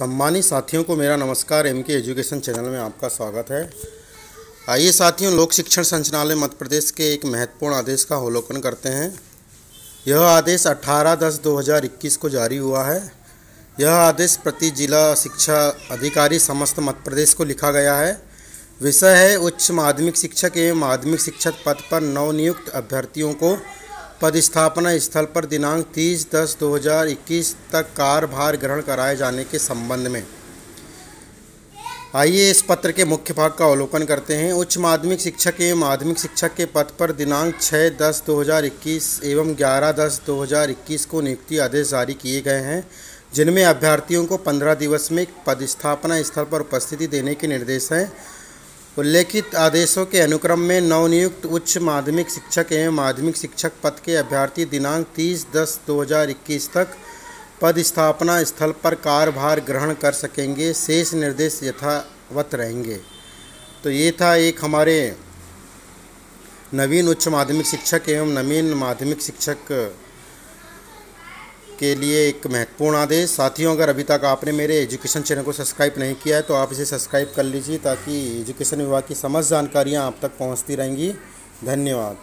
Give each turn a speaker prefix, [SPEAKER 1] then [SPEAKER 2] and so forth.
[SPEAKER 1] सम्मानित साथियों को मेरा नमस्कार एम के एजुकेशन चैनल में आपका स्वागत है। आइए साथियों, लोक शिक्षण संचालय मध्य प्रदेश के एक महत्वपूर्ण आदेश का अवलोकन करते हैं। यह आदेश 18 दस 2021 को जारी हुआ है। यह आदेश प्रति जिला शिक्षा अधिकारी समस्त मध्य प्रदेश को लिखा गया है। विषय है उच्च माध्यमिक शिक्षक एवं माध्यमिक शिक्षक पद पर नवनियुक्त अभ्यर्थियों को पदस्थापना स्थल पर दिनांक 30 दस 2021 तक कार्यभार ग्रहण कराए जाने के संबंध में। आइए इस पत्र के मुख्य भाग का अवलोकन करते हैं। उच्च माध्यमिक शिक्षक एवं माध्यमिक शिक्षक के पद पर दिनांक 6 दस 2021 एवं 11 दस 2021 को नियुक्ति आदेश जारी किए गए हैं, जिनमें अभ्यर्थियों को 15 दिवस में पदस्थापना स्थल पर उपस्थिति देने के निर्देश हैं। उल्लेखित आदेशों के अनुक्रम में नवनियुक्त उच्च माध्यमिक शिक्षक एवं माध्यमिक शिक्षक पद के अभ्यर्थी दिनांक 30 दस 2021 तक पद स्थापना स्थल पर कार्यभार ग्रहण कर सकेंगे। शेष निर्देश यथावत रहेंगे। तो ये था एक हमारे नवीन उच्च माध्यमिक शिक्षक एवं नवीन माध्यमिक शिक्षक के लिए एक महत्वपूर्ण आदेश। साथियों, अगर अभी तक आपने मेरे एजुकेशन चैनल को सब्सक्राइब नहीं किया है तो आप इसे सब्सक्राइब कर लीजिए ताकि एजुकेशन विभाग की समस्त जानकारियाँ आप तक पहुँचती रहेंगी। धन्यवाद।